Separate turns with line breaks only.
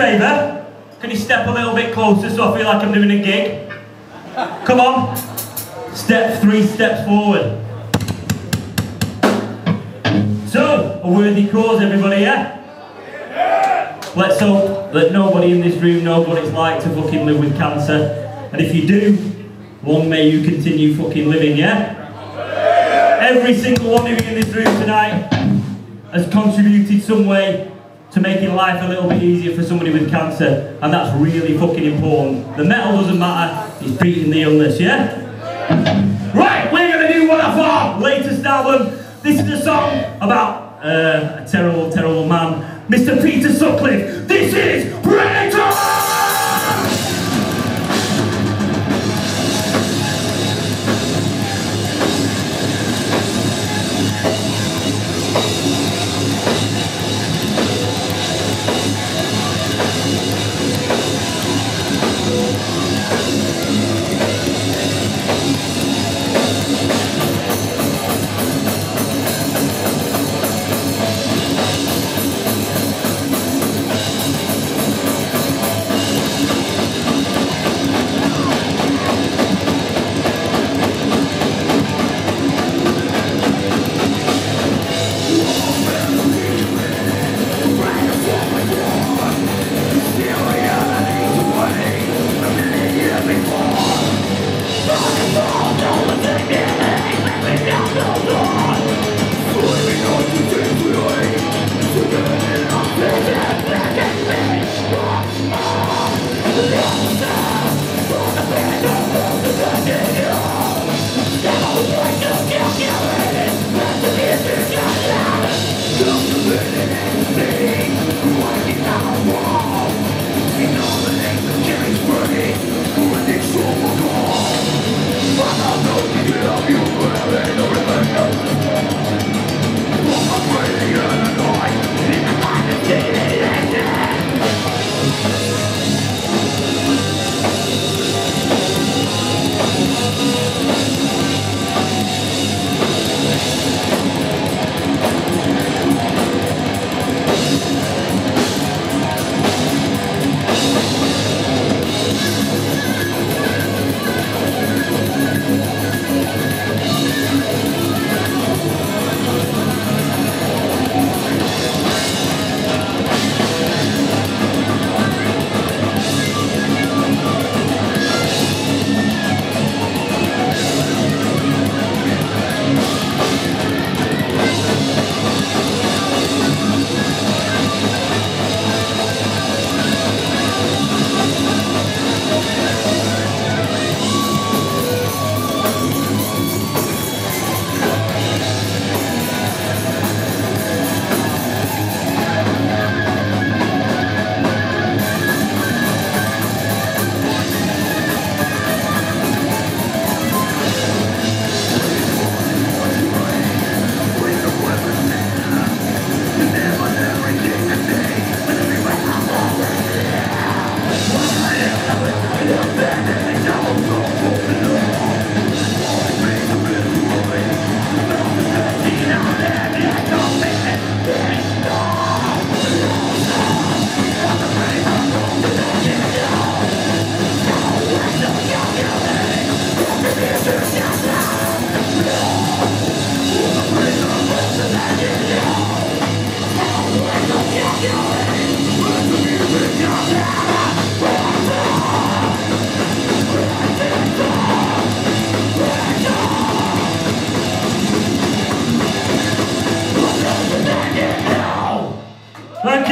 favour? Can you step a little bit closer so I feel like I'm doing a gig? Come on. Step three steps forward. So, a worthy cause, everybody, yeah? Let's hope that nobody in this room knows what it's like to fucking live with cancer. And if you do, long may you continue fucking living, yeah? Every single one of you in this room tonight has contributed some way to making life a little bit easier for somebody with cancer, and that's really fucking important. The metal doesn't matter, it's beating the illness, yeah? Right, we're gonna do one of our latest album. This is a song about uh, a terrible, terrible man, Mr. Peter Sutcliffe. This is Predator! Yeah.